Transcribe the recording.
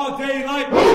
all day like